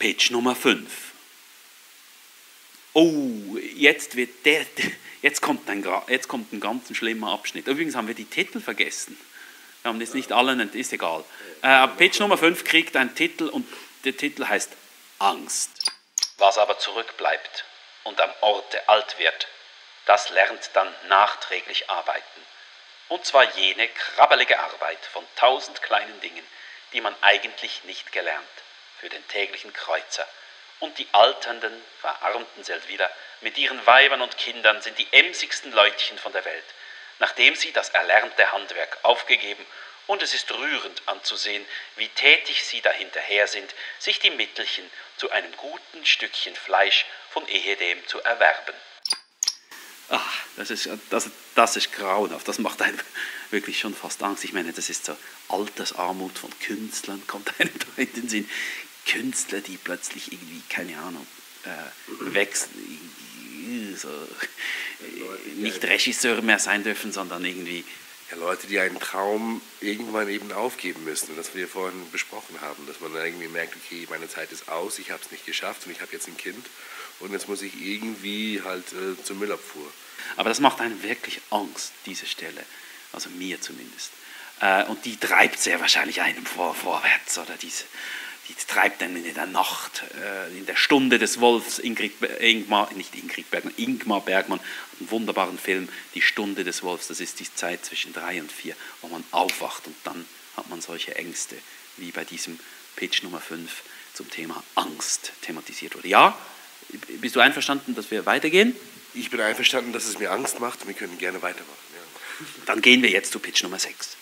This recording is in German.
Pitch Nummer 5. Oh, jetzt, wird der, jetzt, kommt ein, jetzt kommt ein ganz schlimmer Abschnitt. Übrigens haben wir die Titel vergessen. Wir haben jetzt nicht alle, ist egal. Äh, Pitch Nummer 5 kriegt einen Titel und der Titel heißt Angst. Was aber zurückbleibt und am Orte alt wird, das lernt dann nachträglich arbeiten. Und zwar jene krabbelige Arbeit von tausend kleinen Dingen, die man eigentlich nicht gelernt für den täglichen Kreuzer. Und die alternden, verarmten Seldwyler mit ihren Weibern und Kindern sind die emsigsten Leutchen von der Welt, nachdem sie das erlernte Handwerk aufgegeben und es ist rührend anzusehen, wie tätig sie dahinterher sind, sich die Mittelchen zu einem guten Stückchen Fleisch von ehedem zu erwerben. Ach, das ist, das, das ist grauenhaft. Das macht einem wirklich schon fast Angst. Ich meine, das ist so Altersarmut von Künstlern, kommt einem da in den Sinn. Künstler, die plötzlich irgendwie, keine Ahnung, äh, wechseln, so, äh, nicht Regisseur mehr sein dürfen, sondern irgendwie. Ja, Leute, die einen Traum irgendwann eben aufgeben müssen. Das wir vorhin besprochen haben, dass man dann irgendwie merkt, okay, meine Zeit ist aus, ich habe es nicht geschafft und ich habe jetzt ein Kind und jetzt muss ich irgendwie halt äh, zur Müllabfuhr. Aber das macht einem wirklich Angst, diese Stelle. Also mir zumindest. Äh, und die treibt sehr wahrscheinlich einem vor, vorwärts, oder diese, die treibt einen in der Nacht, äh, in der Stunde des Wolfs, Ingrid, Ingmar, nicht Ingrid Bergmann, Ingmar Bergmann, einen wunderbaren Film, Die Stunde des Wolfs, das ist die Zeit zwischen drei und vier, wo man aufwacht und dann hat man solche Ängste, wie bei diesem Pitch Nummer 5 zum Thema Angst thematisiert wurde. Ja, bist du einverstanden, dass wir weitergehen? Ich bin einverstanden, dass es mir Angst macht. Wir können gerne weitermachen. Ja. Dann gehen wir jetzt zu Pitch Nummer 6.